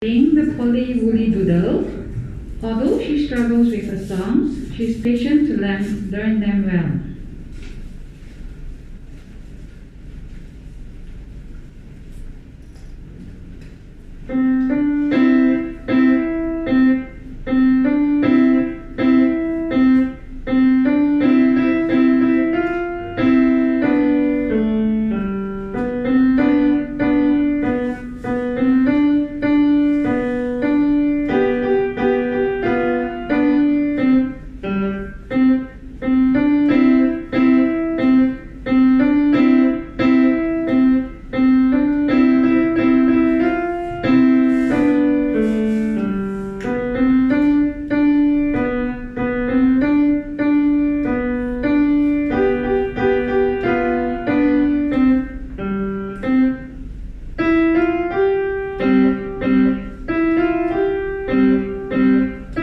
Being the Polly Wolly Doodle, although she struggles with her songs, she's patient to learn, learn them well. Thank you.